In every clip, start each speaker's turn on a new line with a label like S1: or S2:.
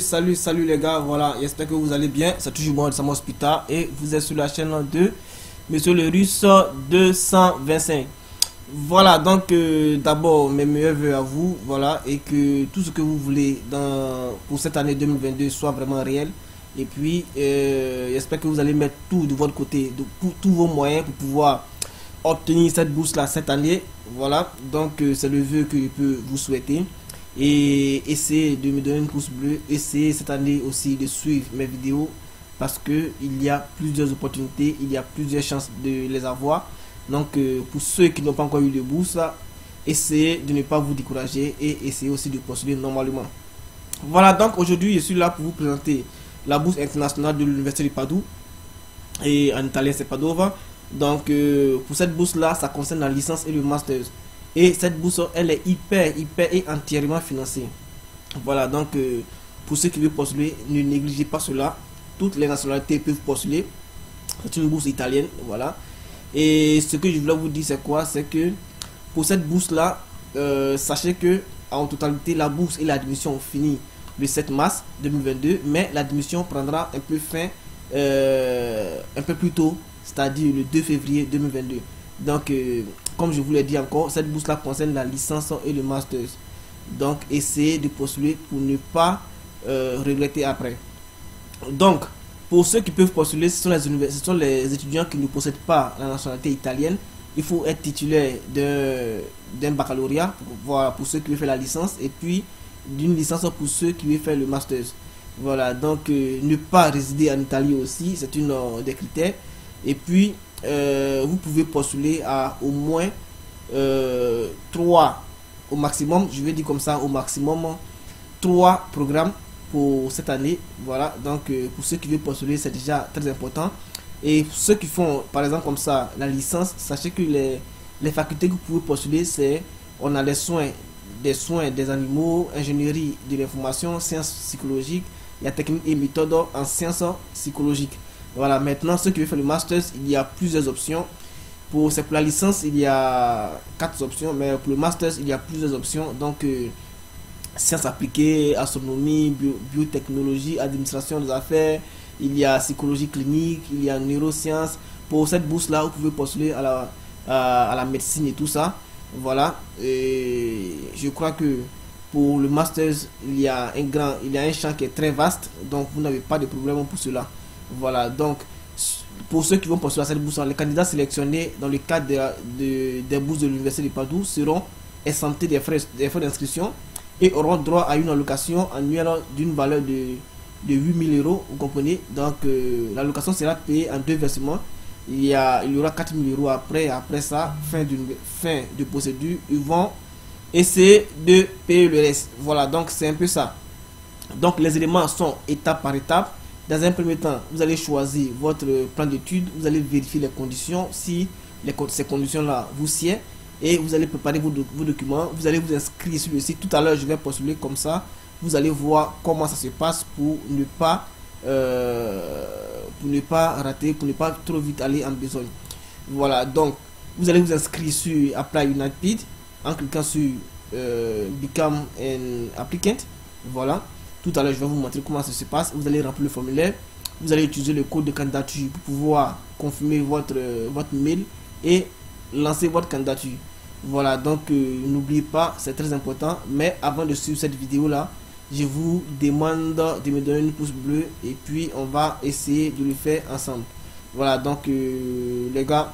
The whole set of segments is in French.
S1: Salut, salut les gars, voilà, j'espère que vous allez bien. C'est toujours moi, Sam Hospital, et vous êtes sur la chaîne de Monsieur le Russe 225. Voilà, donc euh, d'abord mes meilleurs voeux à vous, voilà, et que tout ce que vous voulez dans, pour cette année 2022 soit vraiment réel. Et puis, euh, j'espère que vous allez mettre tout de votre côté, de, tous vos moyens pour pouvoir obtenir cette bourse là cette année. Voilà, donc euh, c'est le vœu que je peux vous souhaiter et essayez de me donner une pouce bleu. Essayez cette année aussi de suivre mes vidéos parce que il y a plusieurs opportunités, il y a plusieurs chances de les avoir. Donc euh, pour ceux qui n'ont pas encore eu de bourse, essayez de ne pas vous décourager et essayez aussi de postuler normalement. Voilà donc aujourd'hui je suis là pour vous présenter la bourse internationale de l'université de Padoue et en italien c'est Padova. Donc euh, pour cette bourse là, ça concerne la licence et le master. Et cette bourse, elle est hyper, hyper et entièrement financée. Voilà, donc euh, pour ceux qui veulent postuler, ne négligez pas cela. Toutes les nationalités peuvent postuler. C'est une bourse italienne, voilà. Et ce que je voulais vous dire, c'est quoi? C'est que pour cette bourse-là, euh, sachez que en totalité, la bourse et l'admission finissent le 7 mars 2022, mais l'admission prendra un peu fin, euh, un peu plus tôt, c'est-à-dire le 2 février 2022. Donc, comme je vous l'ai dit encore, cette bourse-là concerne la licence et le master. Donc, essayez de postuler pour ne pas euh, regretter après. Donc, pour ceux qui peuvent postuler, ce sont, les ce sont les étudiants qui ne possèdent pas la nationalité italienne. Il faut être titulaire d'un baccalauréat pour, voilà, pour ceux qui veulent faire la licence et puis d'une licence pour ceux qui veulent faire le master. Voilà, donc euh, ne pas résider en Italie aussi, c'est une euh, des critères. Et puis, euh, vous pouvez postuler à au moins euh, 3 au maximum, je vais dire comme ça, au maximum 3 programmes pour cette année. Voilà, donc euh, pour ceux qui veulent postuler, c'est déjà très important. Et ceux qui font, par exemple, comme ça, la licence, sachez que les, les facultés que vous pouvez postuler, c'est on a les soins, des soins des animaux, ingénierie de l'information, sciences psychologiques, la technique et méthode en sciences psychologiques. Voilà, maintenant, ceux qui veulent faire le master, il y a plusieurs options. Pour, la licence, il y a quatre options, mais pour le master, il y a plusieurs options. Donc, euh, sciences appliquées, astronomie, biotechnologie, administration des affaires, il y a psychologie clinique, il y a neurosciences. Pour cette bourse-là, vous pouvez postuler à la, à, la médecine et tout ça. Voilà. Et je crois que pour le master, il y a un grand, il y a un champ qui est très vaste, donc vous n'avez pas de problème pour cela. Voilà, donc pour ceux qui vont postuler à cette bourse, les candidats sélectionnés dans le cadre de, des bourses de l'Université de Padoue seront exemptés des frais des frais d'inscription et auront droit à une allocation annuelle d'une valeur de, de 8000 euros, vous comprenez? Donc euh, l'allocation sera payée en deux versements. Il y, a, il y aura 4000 euros après, après ça, fin, fin de procédure, ils vont essayer de payer le reste. Voilà, donc c'est un peu ça. Donc les éléments sont étape par étape. Dans un premier temps, vous allez choisir votre plan d'études, vous allez vérifier les conditions, si ces conditions-là vous sied, et vous allez préparer vos, documents, vous allez vous inscrire sur le site. Tout à l'heure, je vais postuler comme ça. Vous allez voir comment ça se passe pour ne pas, euh, pour ne pas rater, pour ne pas trop vite aller en besogne. Voilà, donc vous allez vous inscrire sur Apply United en cliquant sur euh, Become an Applicant. Voilà. Tout à l'heure, je vais vous montrer comment ça se passe. Vous allez remplir le formulaire. Vous allez utiliser le code de candidature pour pouvoir confirmer votre, votre mail et lancer votre candidature. Voilà, donc euh, n'oubliez pas, c'est très important. Mais avant de suivre cette vidéo là, je vous demande de me donner une pouce bleu et puis on va essayer de le faire ensemble. Voilà, donc euh, les gars,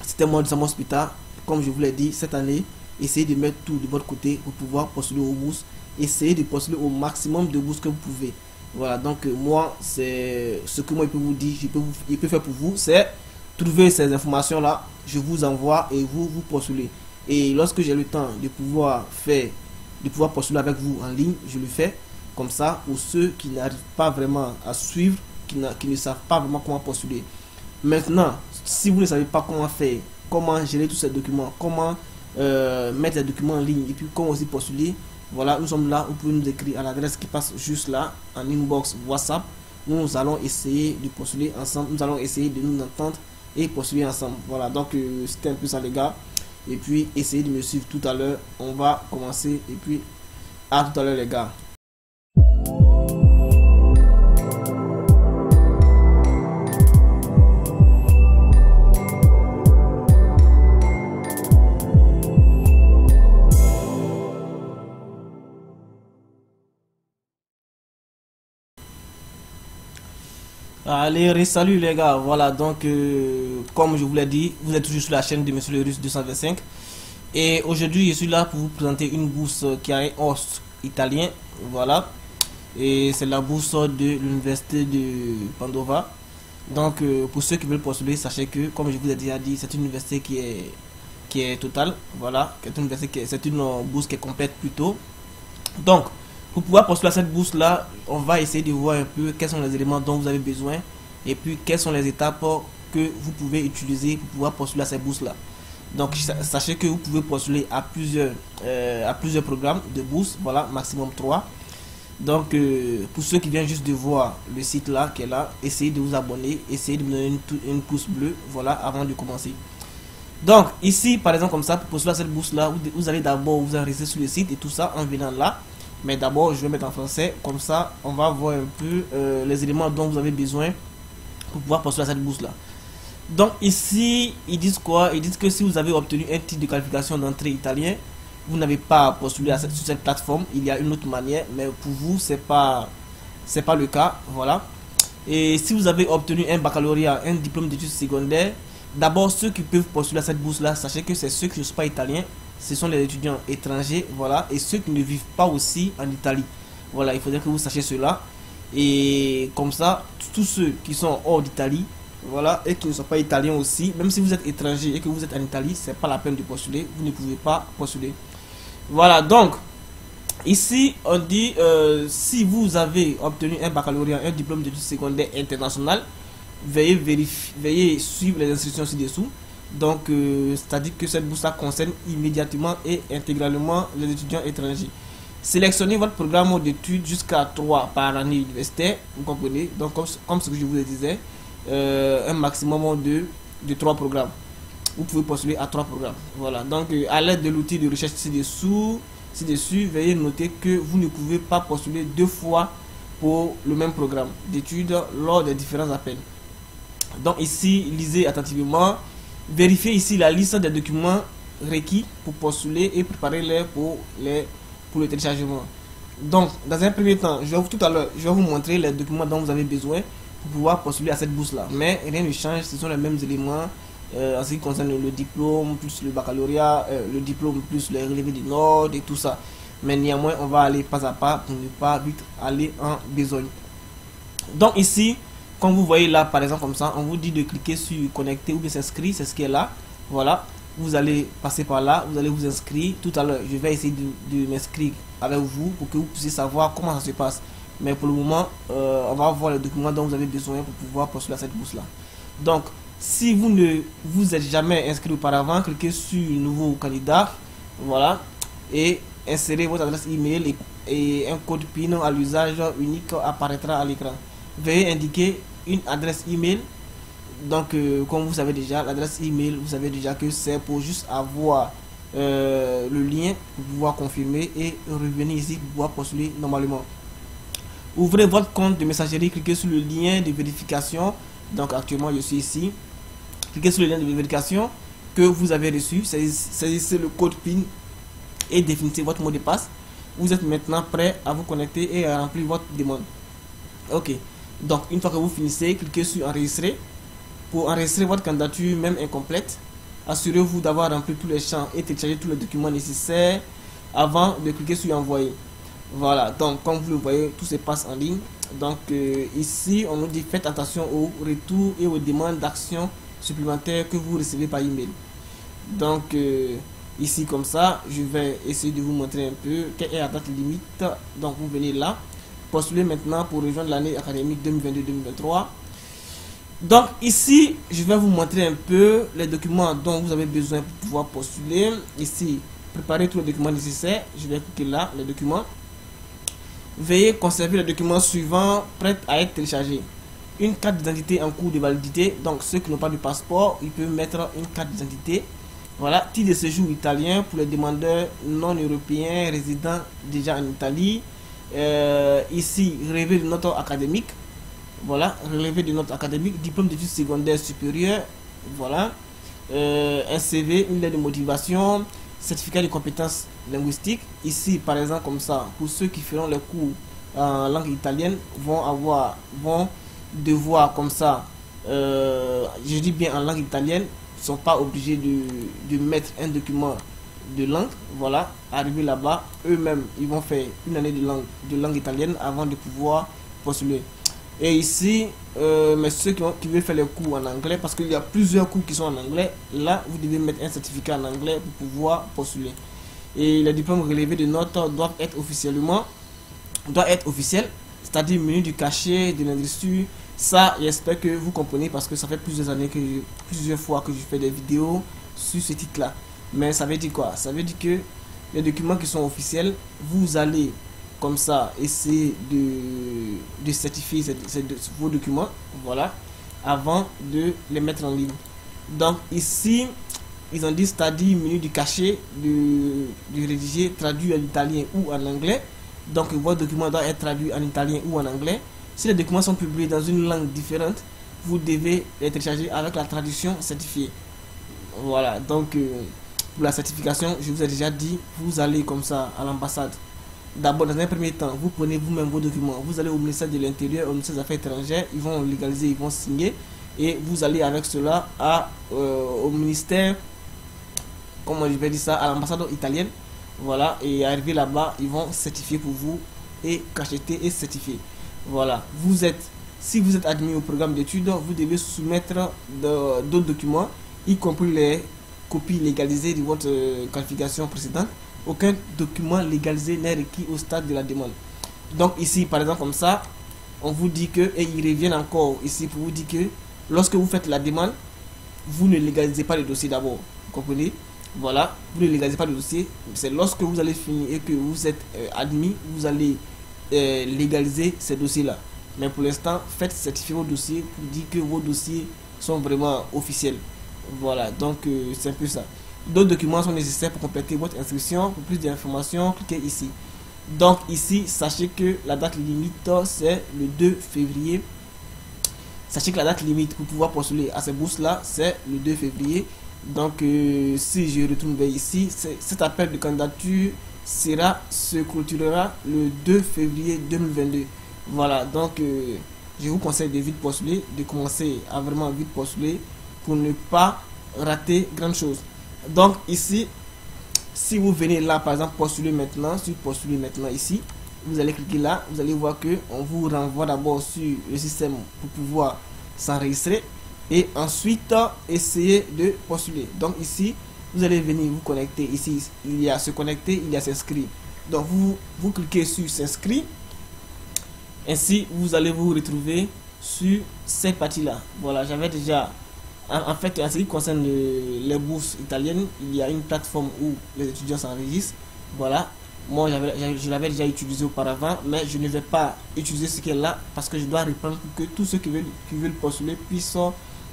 S1: c'était moi de Sam Hospital. Comme je vous l'ai dit, cette année, essayez de mettre tout de votre côté pour pouvoir postuler au bourse essayez de postuler au maximum de bourses que vous pouvez. Voilà, donc euh, moi, c'est ce que moi je peux vous dire, je peux, vous, je peux faire pour vous, c'est trouver ces informations-là, je vous envoie et vous vous postulez. Et lorsque j'ai le temps de pouvoir faire, de pouvoir postuler avec vous en ligne, je le fais. Comme ça, pour ceux qui n'arrivent pas vraiment à suivre, qui, qui ne savent pas vraiment comment postuler. Maintenant, si vous ne savez pas comment faire, comment gérer tous ces documents, comment euh, mettre les documents en ligne et puis comment aussi postuler, voilà, nous sommes là. Vous pouvez nous écrire à l'adresse qui passe juste là, en inbox WhatsApp. Nous allons essayer de postuler ensemble. Nous allons essayer de nous entendre et postuler ensemble. Voilà, donc euh, c'était un peu ça, les gars. Et puis, essayez de me suivre tout à l'heure. On va commencer. Et puis, à tout à l'heure, les gars. Allez, salut les gars. Voilà, donc, euh, comme je vous l'ai dit, vous êtes toujours sur la chaîne de Monsieur le Russe 225. Et aujourd'hui, je suis là pour vous présenter une bourse qui a un host italien. Voilà. Et c'est la bourse de l'université de Pandova. Donc, euh, pour ceux qui veulent postuler, sachez que, comme je vous ai déjà dit, c'est une université qui est, qui est totale. Voilà. C'est une bourse qui est complète plutôt. Donc, pour pouvoir postuler à cette bourse-là, on va essayer de voir un peu quels sont les éléments dont vous avez besoin et puis quelles sont les étapes que vous pouvez utiliser pour pouvoir postuler à cette bourse-là. Donc sachez que vous pouvez postuler à plusieurs, euh, à plusieurs programmes de bourse, voilà, maximum 3. Donc euh, pour ceux qui viennent juste de voir le site là qui est là, essayez de vous abonner, essayez de me donner une, une pouce bleu, voilà, avant de commencer. Donc ici par exemple comme ça, pour postuler à cette bourse là, vous, allez d'abord vous enregistrer sur le site et tout ça en venant là. Mais d'abord, je vais mettre en français. Comme ça, on va voir un peu euh, les éléments dont vous avez besoin pour pouvoir postuler à cette bourse-là. Donc ici, ils disent quoi? Ils disent que si vous avez obtenu un titre de qualification d'entrée italien, vous n'avez pas postulé sur cette plateforme. Il y a une autre manière, mais pour vous, c'est pas pas le cas. Voilà. Et si vous avez obtenu un baccalauréat, un diplôme d'études secondaires, d'abord ceux qui peuvent postuler à cette bourse-là, sachez que c'est ceux qui ne sont pas italiens ce sont les étudiants étrangers, voilà, et ceux qui ne vivent pas aussi en Italie. Voilà, il faudrait que vous sachiez cela. Et comme ça, tous ceux qui sont hors d'Italie, voilà, et qui ne sont pas italiens aussi, même si vous êtes étranger et que vous êtes en Italie, c'est pas la peine de postuler, vous ne pouvez pas postuler. Voilà, donc, ici, on dit, euh, si vous avez obtenu un baccalauréat, un diplôme d'études secondaires international, veuillez, veuillez suivre les instructions ci-dessous. Donc, euh, c'est-à-dire que cette bourse concerne immédiatement et intégralement les étudiants étrangers. Sélectionnez votre programme d'études jusqu'à 3 par année universitaire, vous comprenez? Donc, comme, ce que je vous disais, euh, un maximum de, de 3 programmes. Vous pouvez postuler à 3 programmes. Voilà. Donc, euh, à l'aide de l'outil de recherche ci-dessous, ci-dessus, veuillez noter que vous ne pouvez pas postuler deux fois pour le même programme d'études lors des différents appels. Donc, ici, lisez attentivement Vérifiez ici la liste des documents requis pour postuler et préparer-les pour, les, pour le téléchargement. Donc, dans un premier temps, je vais vous, tout à l'heure, je vais vous montrer les documents dont vous avez besoin pour pouvoir postuler à cette bourse-là. Mais rien ne change, ce sont les mêmes éléments euh, en ce qui concerne le diplôme, plus le baccalauréat, euh, le diplôme, plus les relevés du Nord et tout ça. Mais néanmoins, on va aller pas à pas pour ne pas vite aller en besogne. Donc ici, comme vous voyez là, par exemple, comme ça, on vous dit de cliquer sur connecter ou bien s'inscrire, c'est ce qui est là. Voilà, vous allez passer par là, vous allez vous inscrire. Tout à l'heure, je vais essayer de, m'inscrire avec vous pour que vous puissiez savoir comment ça se passe. Mais pour le moment, euh, on va voir les documents dont vous avez besoin pour pouvoir postuler à cette bourse-là. Donc, si vous ne vous êtes jamais inscrit auparavant, cliquez sur nouveau candidat, voilà, et insérez votre adresse email et, et un code PIN à l'usage unique apparaîtra à l'écran. Veuillez indiquer une adresse email. Donc, euh, comme vous savez déjà, l'adresse email, vous savez déjà que c'est pour juste avoir euh, le lien pour pouvoir confirmer et revenir ici pour pouvoir postuler normalement. Ouvrez votre compte de messagerie, cliquez sur le lien de vérification. Donc, actuellement, je suis ici. Cliquez sur le lien de vérification que vous avez reçu. C'est le code PIN et définissez votre mot de passe. Vous êtes maintenant prêt à vous connecter et à remplir votre demande. Ok. Donc, une fois que vous finissez, cliquez sur enregistrer. Pour enregistrer votre candidature, même incomplète, assurez-vous d'avoir rempli tous les champs et téléchargé tous les documents nécessaires avant de cliquer sur envoyer. Voilà, donc comme vous le voyez, tout se passe en ligne. Donc euh, ici, on nous dit faites attention aux retours et aux demandes d'action supplémentaires que vous recevez par email. Donc euh, ici comme ça, je vais essayer de vous montrer un peu quelle est la date limite. Donc vous venez là, postuler maintenant pour rejoindre l'année académique 2022-2023. Donc ici, je vais vous montrer un peu les documents dont vous avez besoin pour pouvoir postuler. Ici, préparez tous les documents nécessaires. Je vais cliquer là, les documents. Veuillez conserver les documents suivants prêts à être téléchargés. Une carte d'identité en cours de validité. Donc ceux qui n'ont pas de passeport, ils peuvent mettre une carte d'identité. Voilà, titre de séjour italien pour les demandeurs non européens résidant déjà en Italie. Euh, ici, relevé de note académique. Voilà, relevé de note académique, diplôme d'études secondaires supérieures. Voilà, euh, un CV, une lettre de motivation, certificat de compétences linguistiques. Ici, par exemple, comme ça, pour ceux qui feront les cours en langue italienne, vont avoir, vont devoir comme ça, euh, je dis bien en langue italienne, sont pas obligés de, de mettre un document de langue. Voilà, arriver là-bas, eux-mêmes, ils vont faire une année de langue, de langue italienne avant de pouvoir postuler. Et ici, euh, mais ceux qui, qui, veulent faire les cours en anglais, parce qu'il y a plusieurs cours qui sont en anglais, là, vous devez mettre un certificat en anglais pour pouvoir postuler. Et les diplômes relevés de notes doivent être officiellement, doivent être officiels, c'est-à-dire menu du cachet de l'industrie. Ça, j'espère que vous comprenez parce que ça fait plusieurs années que plusieurs fois que je fais des vidéos sur ce titre-là. Mais ça veut dire quoi? Ça veut dire que les documents qui sont officiels, vous allez comme ça essayer de, de certifier vos documents, voilà, avant de les mettre en ligne. Donc ici, ils ont dit study menu du cachet de, de rédiger traduit en italien ou en anglais. Donc votre document doit être traduit en italien ou en anglais. Si les documents sont publiés dans une langue différente, vous devez les télécharger avec la traduction certifiée. Voilà, donc euh, pour la certification, je vous ai déjà dit, vous allez comme ça à l'ambassade. D'abord, dans un premier temps, vous prenez vous-même vos documents, vous allez au ministère de l'Intérieur, au ministère des Affaires étrangères, ils vont légaliser, ils vont signer, et vous allez avec cela à, euh, au ministère, comment je vais dire ça, à l'ambassade italienne, voilà, et arrivé là-bas, ils vont certifier pour vous, et cacheter et certifier. Voilà, vous êtes, si vous êtes admis au programme d'études, vous devez soumettre d'autres documents, y compris les copies légalisées de votre euh, qualification précédente aucun document légalisé n'est requis au stade de la demande. Donc ici, par exemple, comme ça, on vous dit que, et ils reviennent encore ici pour vous dire que lorsque vous faites la demande, vous ne légalisez pas le dossier d'abord. Vous comprenez? Voilà, vous ne légalisez pas le dossier. C'est lorsque vous allez finir et que vous êtes euh, admis, vous allez euh, légaliser ces dossiers-là. Mais pour l'instant, faites certifier vos dossiers pour dire que vos dossiers sont vraiment officiels. Voilà, donc euh, c'est un peu ça. D'autres documents sont nécessaires pour compléter votre inscription. Pour plus d'informations, cliquez ici. Donc ici, sachez que la date limite, c'est le 2 février. Sachez que la date limite pour pouvoir postuler à ces bourses-là, c'est le 2 février. Donc euh, si je retourne vers ici, cet appel de candidature sera, se clôturera le 2 février 2022. Voilà, donc euh, je vous conseille de vite postuler, de commencer à vraiment vite postuler pour ne pas rater grand chose. Donc ici, si vous venez là, par exemple, postuler maintenant, sur postuler maintenant ici, vous allez cliquer là, vous allez voir que on vous renvoie d'abord sur le système pour pouvoir s'enregistrer et ensuite essayer de postuler. Donc ici, vous allez venir vous connecter. Ici, il y a se connecter, il y a s'inscrire. Donc vous, vous cliquez sur s'inscrire. Ainsi, vous allez vous retrouver sur cette partie-là. Voilà, j'avais déjà en, fait, en ce qui concerne les bourses italiennes, il y a une plateforme où les étudiants s'enregistrent. Voilà. Moi, je l'avais déjà utilisé auparavant, mais je ne vais pas utiliser ce est là parce que je dois répondre que tous ceux qui veulent postuler puissent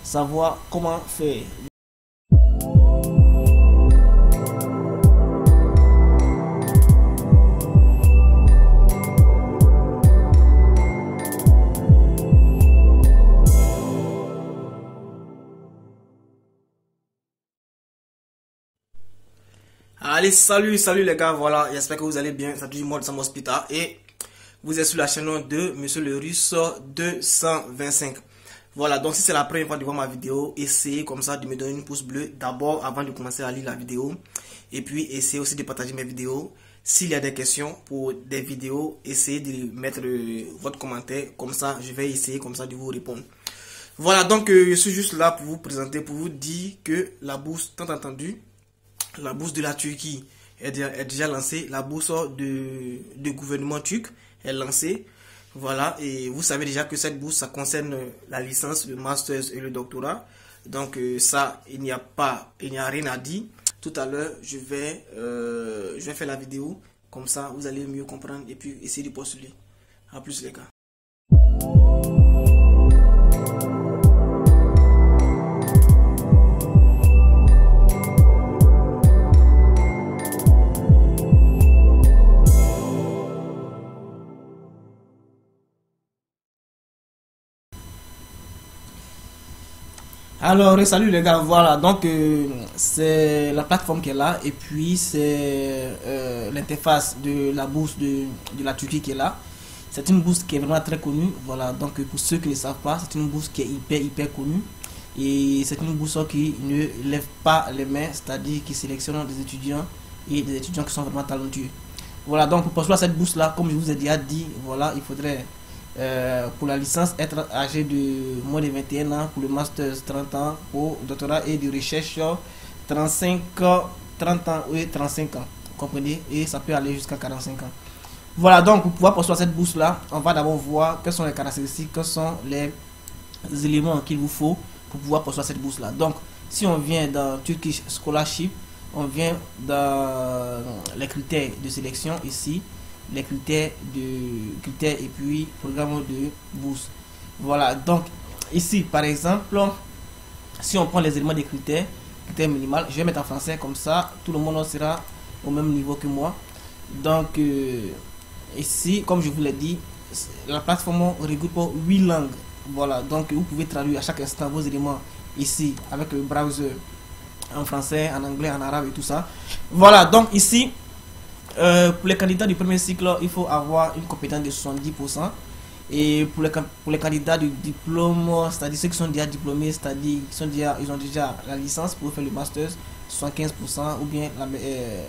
S1: savoir comment faire. Allez, salut, salut les gars, voilà, j'espère que vous allez bien, ça du moi de Sam Hospital et vous êtes sur la chaîne de Monsieur le Russe 225. Voilà, donc si c'est la première fois de voir ma vidéo, essayez comme ça de me donner une pouce bleu d'abord avant de commencer à lire la vidéo et puis essayez aussi de partager mes vidéos. S'il y a des questions pour des vidéos, essayez de mettre euh, votre commentaire, comme ça je vais essayer comme ça de vous répondre. Voilà, donc euh, je suis juste là pour vous présenter, pour vous dire que la bourse, tant entendu, la bourse de la Turquie est déjà, lancée. La bourse de, gouvernement turc est lancée. Voilà, et vous savez déjà que cette bourse, ça concerne la licence, le master et le doctorat. Donc euh, ça, il n'y a pas, il n'y a rien à dire. Tout à l'heure, je vais, euh, je vais faire la vidéo. Comme ça, vous allez mieux comprendre et puis essayer de postuler. A plus les gars. Alors, salut les gars, voilà, donc euh, c'est la plateforme qui est là et puis c'est euh, l'interface de la bourse de, la Turquie qui est là. C'est une bourse qui est vraiment très connue. Voilà, donc pour ceux qui ne savent pas, c'est une bourse qui est hyper, hyper connue. Et c'est une bourse qui ne lève pas les mains, c'est-à-dire qui sélectionne des étudiants et des étudiants qui sont vraiment talentueux. Voilà, donc pour postuler à cette bourse-là, comme je vous ai déjà dit, voilà, il faudrait euh, pour la licence être âgé de moins de 21 ans, pour le master 30 ans, pour le doctorat et de recherche 35 30 ans, oui, 35 ans, vous comprenez, et ça peut aller jusqu'à 45 ans. Voilà, donc pour pouvoir à cette bourse-là, on va d'abord voir quelles sont les caractéristiques, quels sont les éléments qu'il vous faut pour pouvoir à cette bourse-là. Donc, si on vient dans Turkish Scholarship, on vient dans les critères de sélection ici, les critères de critères et puis programme de bourse. Voilà, donc ici par exemple, si on prend les éléments des critères, critères minimal, je vais mettre en français comme ça, tout le monde sera au même niveau que moi. Donc euh, ici, comme je vous l'ai dit, la plateforme regroupe 8 langues. Voilà, donc vous pouvez traduire à chaque instant vos éléments ici avec le browser en français, en anglais, en arabe et tout ça. Voilà, donc ici, euh, pour les candidats du premier cycle, il faut avoir une compétence de 70%. Et pour les, candidats du diplôme, c'est-à-dire ceux qui sont déjà diplômés, c'est-à-dire qui ils ont déjà la licence pour faire le master, 75%, ou bien euh,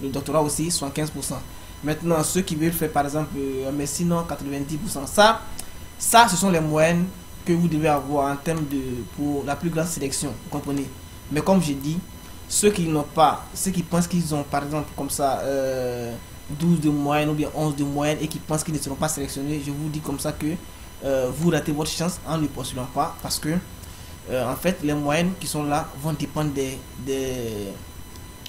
S1: le doctorat aussi, 75%. Maintenant, ceux qui veulent faire par exemple euh, un médecine, 90%. Ça, ça, ce sont les moyennes que vous devez avoir en termes de pour la plus grande sélection, vous comprenez? Mais comme j'ai dit, ceux qui n'ont pas, ceux qui pensent qu'ils ont par exemple comme ça 12 euh, de moyenne ou bien 11 de moyenne et qui pensent qu'ils ne seront pas sélectionnés, je vous dis comme ça que euh, vous ratez votre chance en ne postulant pas parce que euh, en fait les moyennes qui sont là vont dépendre des,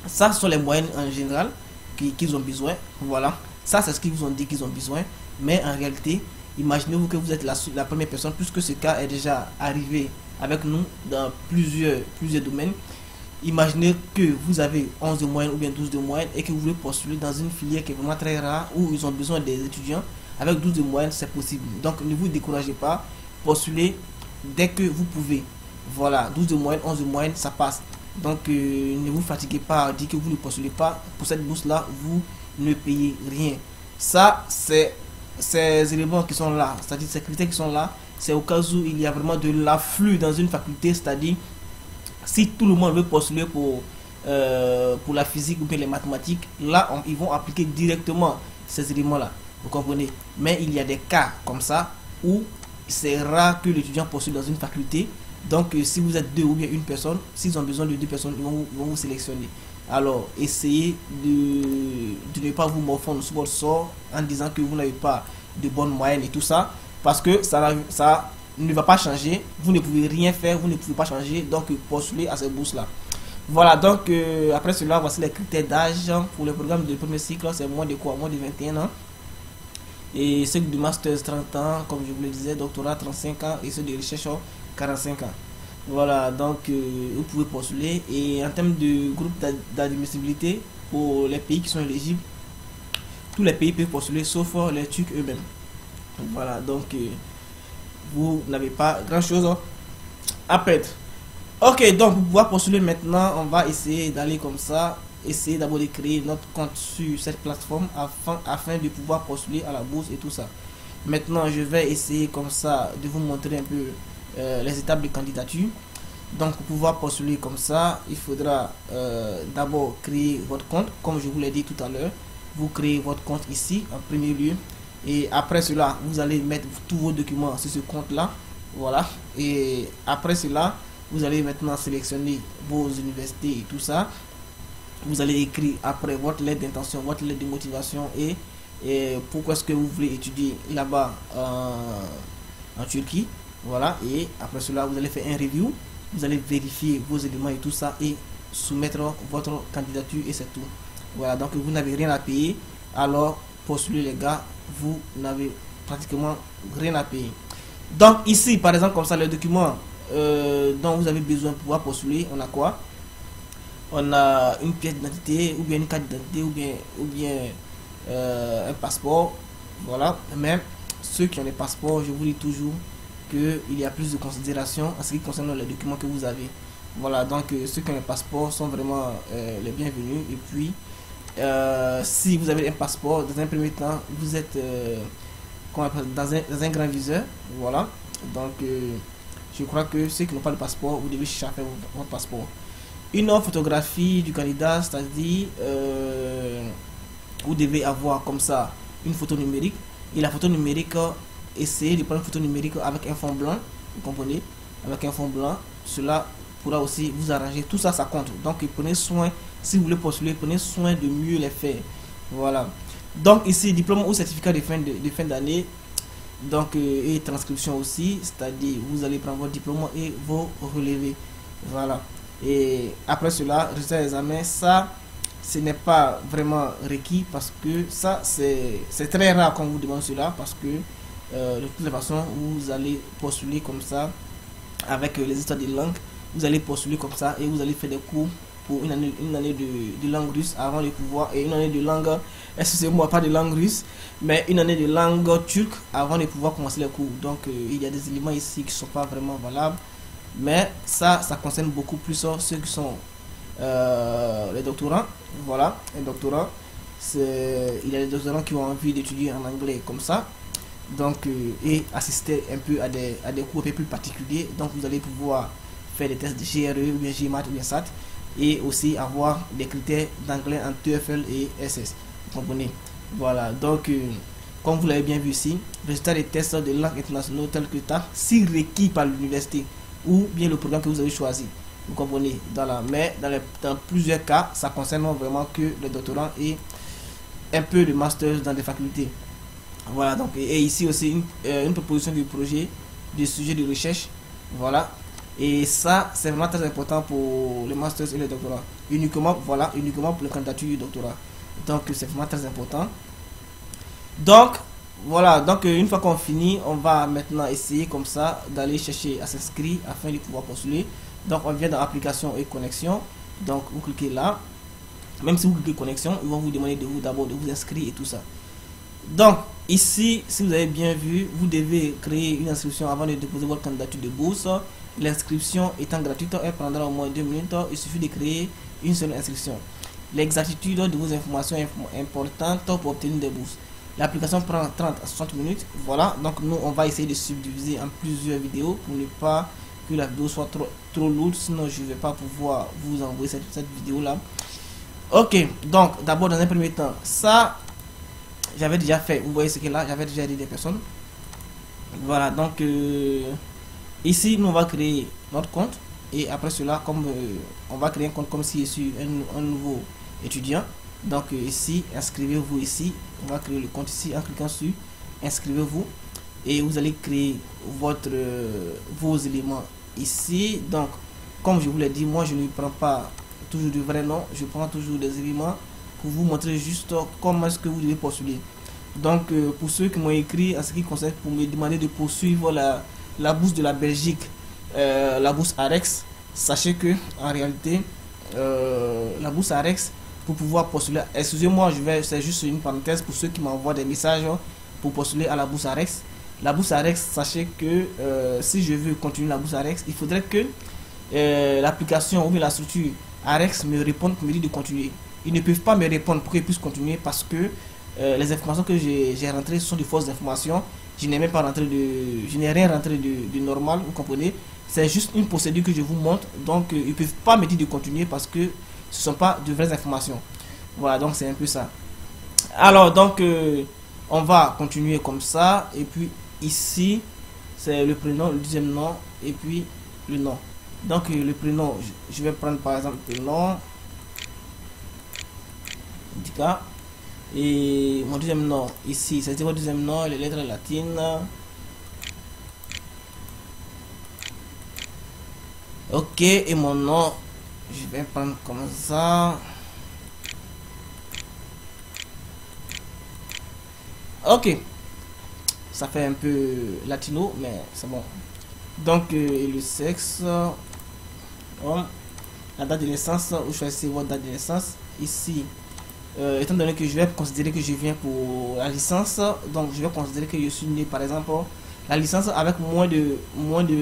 S1: ça ce sont les moyennes en général qu'ils ont besoin voilà ça c'est ce qu'ils vous ont dit qu'ils ont besoin mais en réalité Imaginez-vous que vous êtes la, la, première personne, puisque ce cas est déjà arrivé avec nous dans plusieurs, plusieurs domaines. Imaginez que vous avez 11 de moyenne ou bien 12 de moyenne et que vous voulez postuler dans une filière qui est vraiment très rare où ils ont besoin des étudiants. Avec 12 de moyenne, c'est possible. Donc ne vous découragez pas. Postulez dès que vous pouvez. Voilà, 12 de moyenne, 11 de moyenne, ça passe. Donc euh, ne vous fatiguez pas dire que vous ne postulez pas. Pour cette bourse-là, vous ne payez rien. Ça, c'est ces éléments qui sont là, c'est-à-dire ces critères qui sont là, c'est au cas où il y a vraiment de l'afflux dans une faculté, c'est-à-dire si tout le monde veut postuler pour, euh, pour la physique ou bien les mathématiques, là, ils vont appliquer directement ces éléments-là. Vous comprenez? Mais il y a des cas comme ça où c'est rare que l'étudiant postule dans une faculté. Donc, euh, si vous êtes deux ou bien une personne, s'ils ont besoin de deux personnes, ils vont, vous sélectionner. Alors, essayez de, de ne pas vous morfondre sur votre sort en disant que vous n'avez pas de bonne moyenne et tout ça. Parce que ça, ça ne va pas changer. Vous ne pouvez rien faire, vous ne pouvez pas changer. Donc, postulez à ces bourses-là. Voilà, donc euh, après cela, voici les critères d'âge pour le programme de premier cycle. C'est moins de quoi? Moins de 21 ans. Et ceux du master 30 ans, comme je vous le disais, doctorat 35 ans et ceux de recherche 45 ans. Voilà, donc euh, vous pouvez postuler. Et en termes de groupe d'admissibilité pour les pays qui sont éligibles, tous les pays peuvent postuler sauf les Turcs eux-mêmes. Voilà, donc euh, vous n'avez pas grand chose à perdre. Ok, donc pour pouvoir postuler maintenant, on va essayer d'aller comme ça. Essayer d'abord de créer notre compte sur cette plateforme afin, afin de pouvoir postuler à la bourse et tout ça. Maintenant, je vais essayer comme ça de vous montrer un peu euh, les étapes de candidature. Donc pour pouvoir postuler comme ça, il faudra euh, d'abord créer votre compte, comme je vous l'ai dit tout à l'heure. Vous créez votre compte ici en premier lieu. Et après cela, vous allez mettre tous vos documents sur ce compte-là. Voilà. Et après cela, vous allez maintenant sélectionner vos universités et tout ça. Vous allez écrire après votre lettre d'intention, votre lettre de motivation et, pourquoi est-ce que vous voulez étudier là-bas en Turquie. Voilà, et après cela, vous allez faire un review, vous allez vérifier vos éléments et tout ça et soumettre votre candidature et c'est tout. Voilà, donc vous n'avez rien à payer, alors postulez les gars, vous n'avez pratiquement rien à payer. Donc ici, par exemple, comme ça, le document euh, dont vous avez besoin pour pouvoir postuler, on a quoi? On a une pièce d'identité, ou bien une carte d'identité, ou bien, ou bien euh, un passeport. Voilà, même ceux qui ont des passeports, je vous dis toujours, il y a plus de considération en ce qui concerne les documents que vous avez. Voilà, donc euh, ceux qui ont un passeport sont vraiment euh, les bienvenus. Et puis, euh, si vous avez un passeport, dans un premier temps, vous êtes dans un, dans un grand viseur. Voilà. Donc, je crois que ceux qui n'ont pas de passeport, vous devez chercher votre passeport. Une autre photographie du candidat, c'est-à-dire, vous devez avoir comme ça une photo numérique. Et la photo numérique, essayez de prendre une photo numérique avec un fond blanc, vous comprenez? Avec un fond blanc, cela pourra aussi vous arranger. Tout ça, ça compte. Donc, prenez soin, si vous voulez postuler, prenez soin de mieux les faire. Voilà. Donc, ici, diplôme ou certificat de fin d'année. De, fin d'année donc, euh, et transcription aussi, c'est-à-dire, vous allez prendre votre diplôme et vos relevés. Voilà. Et après cela, résultat d'examen, ça, ce n'est pas vraiment requis parce que ça, c'est très rare qu'on vous demande cela parce que euh, de toutes les façons, vous allez postuler comme ça avec euh, les histoires de langue. Vous allez postuler comme ça et vous allez faire des cours pour une année, de, langue russe avant de pouvoir et une année de langue, excusez-moi, pas de langue russe, mais une année de langue turque avant de pouvoir commencer les cours. Donc euh, il y a des éléments ici qui ne sont pas vraiment valables, mais ça, ça concerne beaucoup plus ceux qui sont les doctorants. Voilà, les doctorants. Il y a des doctorants qui ont envie d'étudier en anglais comme ça donc euh, et assister un peu à des, à des cours un peu plus particuliers. Donc vous allez pouvoir faire des tests de GRE ou bien GMAT ou bien SAT et aussi avoir des critères d'anglais en TOEFL et SS. Vous comprenez? Voilà, donc euh, comme vous l'avez bien vu ici, résultat des tests de langue internationale tels que TAF, si requis par l'université ou bien le programme que vous avez choisi. Vous comprenez? Dans la, Mais dans, dans plusieurs cas, ça concerne vraiment que le doctorant et un peu de master dans des facultés. Voilà, donc, et ici aussi une, euh, une proposition du projet, du sujet de recherche. Voilà. Et ça, c'est vraiment très important pour les masters et les doctorats. Uniquement, voilà, uniquement pour le candidature du doctorat. Donc, c'est vraiment très important. Donc, voilà, donc une fois qu'on finit, on va maintenant essayer comme ça d'aller chercher à s'inscrire afin de pouvoir postuler. Donc, on vient dans application et connexion. Donc, vous cliquez là. Même si vous cliquez connexion, ils vont vous demander de vous d'abord de vous inscrire et tout ça. Donc, ici, si vous avez bien vu, vous devez créer une inscription avant de déposer votre candidature de bourse. L'inscription étant gratuite, elle prendra au moins deux minutes. Il suffit de créer une seule inscription. L'exactitude de vos informations est importante pour obtenir des bourses. L'application prend 30 à 60 minutes. Voilà, donc nous, on va essayer de subdiviser en plusieurs vidéos pour ne pas que la vidéo soit trop, trop lourde. Sinon, je ne vais pas pouvoir vous envoyer cette, cette vidéo-là. Ok, donc d'abord, dans un premier temps, ça, j'avais déjà fait, vous voyez ce que là, j'avais déjà dit des personnes. Voilà, donc euh, ici, nous on va créer notre compte. Et après cela, comme euh, on va créer un compte comme si je suis un, nouveau étudiant. Donc euh, ici, inscrivez-vous ici. On va créer le compte ici en cliquant sur inscrivez-vous. Et vous allez créer votre, vos éléments ici. Donc, comme je vous l'ai dit, moi je ne prends pas toujours du vrai nom. Je prends toujours des éléments pour vous montrer juste comment est-ce que vous devez postuler. Donc, euh, pour ceux qui m'ont écrit en ce qui concerne pour me demander de poursuivre la, la bourse de la Belgique, euh, la bourse AREX, sachez que en réalité, euh, la bourse AREX, pour pouvoir postuler, excusez-moi, je vais, c'est juste une parenthèse pour ceux qui m'envoient des messages pour postuler à la bourse AREX. La bourse AREX, sachez que si je veux continuer la bourse AREX, il faudrait que l'application ou la structure AREX me réponde pour me dire de continuer ils ne peuvent pas me répondre pour qu'ils puissent continuer parce que euh, les informations que j'ai rentrées sont de fausses informations. Je n'ai même pas rentré de, je n'ai rien rentré de, normal, vous comprenez. C'est juste une procédure que je vous montre. Donc, euh, ils ne peuvent pas me dire de continuer parce que ce ne sont pas de vraies informations. Voilà, donc c'est un peu ça. Alors, donc, euh, on va continuer comme ça. Et puis, ici, c'est le prénom, le deuxième nom, et puis le nom. Donc, le prénom, je vais prendre par exemple le nom. Et mon deuxième nom, ici, c'était mon deuxième nom, les lettres latines. Ok, et mon nom, je vais prendre comme ça. Ok, ça fait un peu latino, mais c'est bon. Donc, euh, le sexe, la date de naissance, vous choisissez votre date de naissance. Ici, euh, étant donné que je vais considérer que je viens pour la licence, donc je vais considérer que je suis né par exemple la licence avec moins de moins de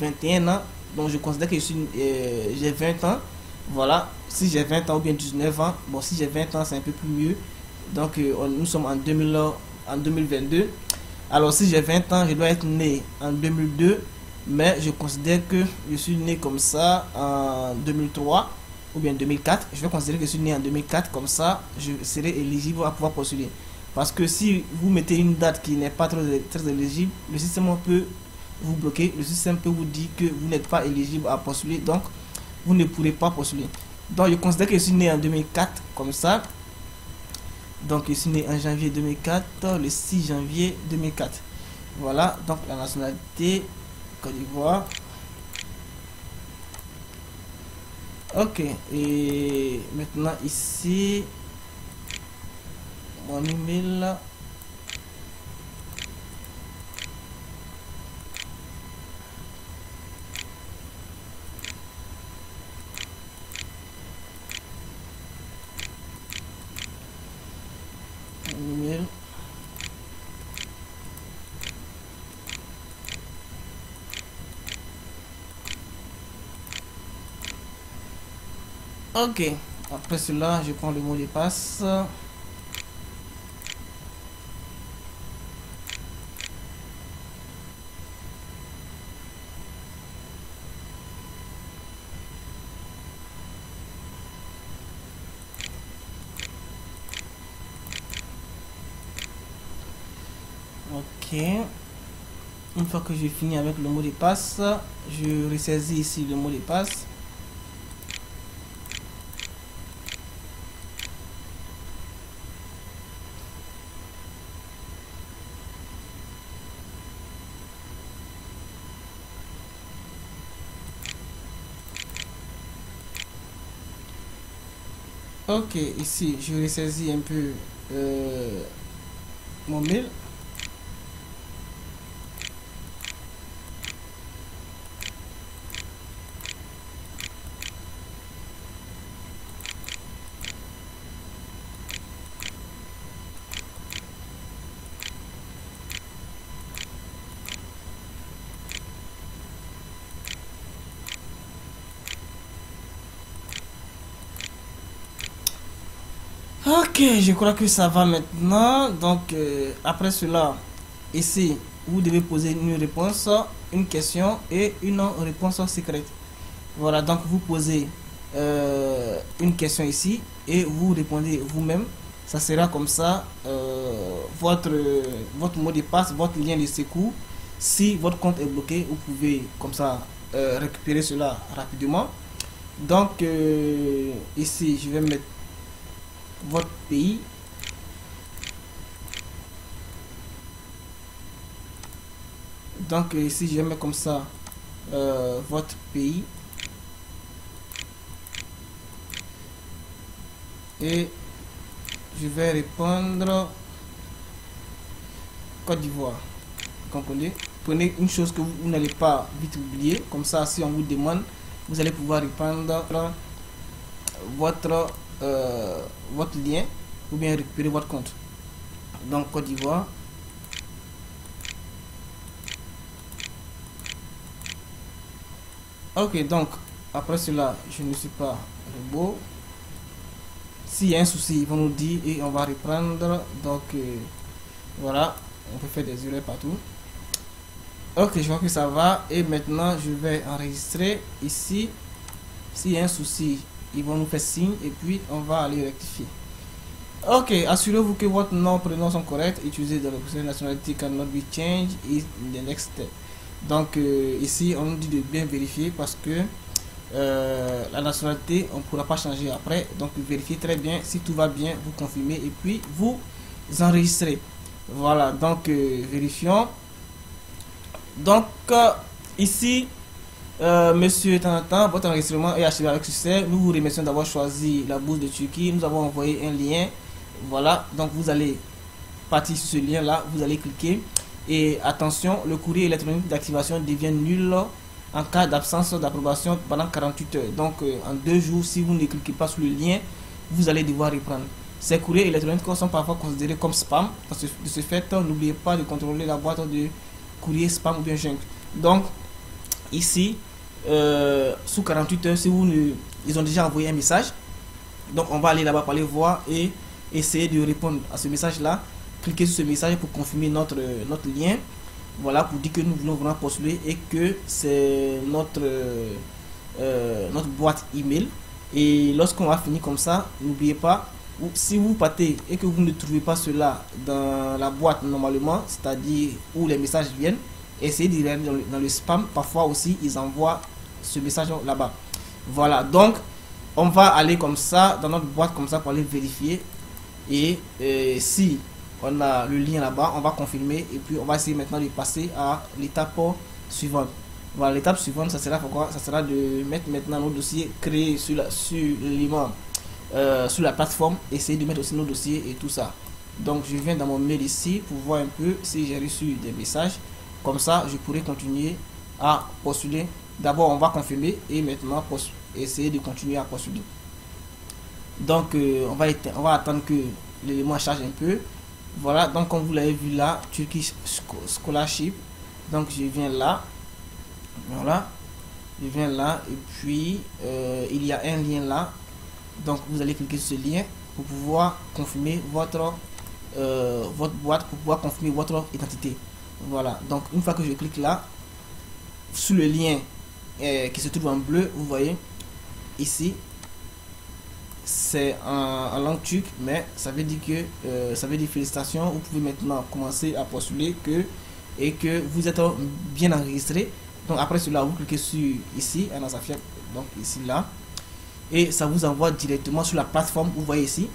S1: 21 ans, donc je considère que je suis euh, j'ai 20 ans. Voilà, si j'ai 20 ans ou bien 19 ans, bon si j'ai 20 ans c'est un peu plus mieux. Donc euh, nous sommes en 2000 en 2022. Alors si j'ai 20 ans, je dois être né en 2002, mais je considère que je suis né comme ça en 2003 ou bien 2004. Je vais considérer que je suis né en 2004, comme ça je serai éligible à pouvoir postuler. Parce que si vous mettez une date qui n'est pas très, éligible, le système peut vous bloquer, le système peut vous dire que vous n'êtes pas éligible à postuler, donc vous ne pourrez pas postuler. Donc je considère que je suis né en 2004, comme ça. Donc je suis né en janvier 2004, le 6 janvier 2004. Voilà, donc la nationalité Côte d'Ivoire. Ok, et maintenant ici, mon email. Ok, après cela, je prends le mot de passe. Ok. Une fois que j'ai fini avec le mot de passe, je ressaisis ici le mot de passe. Ok, ici, je ressaisis un peu euh, mon mail. Ok, je crois que ça va maintenant. Donc, euh, après cela, ici, vous devez poser une réponse, une question et une réponse secrète. Voilà, donc vous posez euh, une question ici et vous répondez vous-même. Ça sera comme ça euh, votre, votre mot de passe, votre lien de secours. Si votre compte est bloqué, vous pouvez comme ça récupérer cela rapidement. Donc, ici, je vais mettre votre pays. Donc ici je mets comme ça euh, votre pays. Et je vais répondre Côte d'Ivoire. Comprenez? Prenez une chose que vous, n'allez pas vite oublier. Comme ça si on vous demande vous allez pouvoir répondre votre euh, votre lien ou bien récupérer votre compte. Donc Côte d'Ivoire. Ok, donc après cela, je ne suis pas robot. S'il y a un souci, ils vont nous dire et on va reprendre. Donc euh, voilà, on peut faire des erreurs partout. Ok, je vois que ça va. Et maintenant, je vais enregistrer ici. S'il y a un souci, ils vont nous faire signe et puis on va aller rectifier. Ok, assurez-vous que votre nom, prénom sont corrects. Utilisez dans le nationalité cannot be changed in the next step. Donc euh, ici, on nous dit de bien vérifier parce que euh, la nationalité, on ne pourra pas changer après. Donc vérifiez très bien si tout va bien, vous confirmez et puis vous enregistrez. Voilà, donc euh, vérifions. Donc ici, euh, monsieur Tantan, votre enregistrement est achevé avec succès. Nous vous remercions d'avoir choisi la bourse de Turquie. Nous avons envoyé un lien. Voilà, donc vous allez partir sur ce lien-là, vous allez cliquer. Et attention, le courrier électronique d'activation devient nul en cas d'absence d'approbation pendant 48 heures. Donc euh, en deux jours, si vous ne cliquez pas sur le lien, vous allez devoir reprendre. Ces courriers électroniques sont parfois considérés comme spam. De ce fait, n'oubliez pas de contrôler la boîte de courrier spam ou bien junk. Donc, ici, euh, sous 48 heures, si vous ne, ils ont déjà envoyé un message. Donc on va aller là-bas pour aller voir et essayer de répondre à ce message-là. cliquer sur ce message pour confirmer notre, notre lien. Voilà, pour dire que nous voulons vraiment postuler et que c'est notre, euh, notre boîte email. Et lorsqu'on va finir comme ça, n'oubliez pas, si vous partez et que vous ne trouvez pas cela dans la boîte normalement, c'est-à-dire où les messages viennent, essayez d'y dans, dans le spam. Parfois aussi, ils envoient ce message là-bas. Voilà, donc on va aller comme ça dans notre boîte comme ça pour aller vérifier. Et euh, si on a le lien là-bas, on va confirmer et puis on va essayer maintenant de passer à l'étape suivante. Voilà, l'étape suivante, ça sera pourquoi? Ça sera de mettre maintenant nos dossiers créés sur la, sur euh, sur la plateforme, essayer de mettre aussi nos dossiers et tout ça. Donc je viens dans mon mail ici pour voir un peu si j'ai reçu des messages. Comme ça, je pourrais continuer à postuler. D'abord, on va confirmer et maintenant essayer de continuer à postuler. Donc, euh, on, va on va attendre que l'élément charge un peu. Voilà, donc comme vous l'avez vu là, Turkish Scholarship. Donc, je viens là. Voilà. Je viens là. Et puis, euh, il y a un lien là. Donc, vous allez cliquer sur ce lien pour pouvoir confirmer votre, euh, votre boîte, pour pouvoir confirmer votre identité. Voilà. Donc, une fois que je clique là, sous le lien qui se trouve en bleu, vous voyez, ici, c'est en, langue turque, mais ça veut dire que euh, ça veut dire félicitations. Vous pouvez maintenant commencer à postuler que et que vous êtes bien enregistré. Donc après cela, vous cliquez sur ici, donc ici là, et ça vous envoie directement sur la plateforme. Vous voyez ici,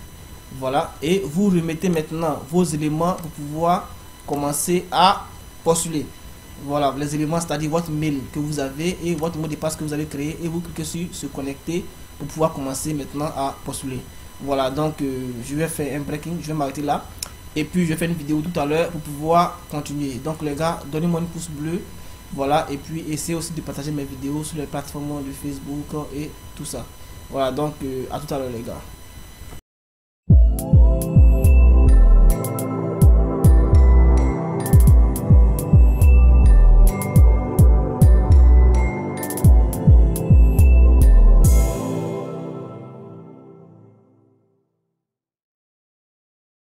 S1: voilà, et vous remettez maintenant vos éléments pour pouvoir commencer à postuler. Voilà, les éléments, c'est-à-dire votre mail que vous avez et votre mot de passe que vous avez créé et vous cliquez sur se connecter pour pouvoir commencer maintenant à postuler. Voilà, donc euh, je vais faire un breaking, je vais m'arrêter là. Et puis je vais faire une vidéo tout à l'heure pour pouvoir continuer. Donc les gars, donnez-moi un pouce bleu. Voilà, et puis essayez aussi de partager mes vidéos sur les plateformes de Facebook et tout ça. Voilà, donc euh, à tout à l'heure les gars.